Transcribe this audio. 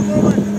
go, go, go.